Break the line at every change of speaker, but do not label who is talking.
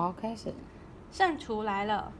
好开始。
胜出来了。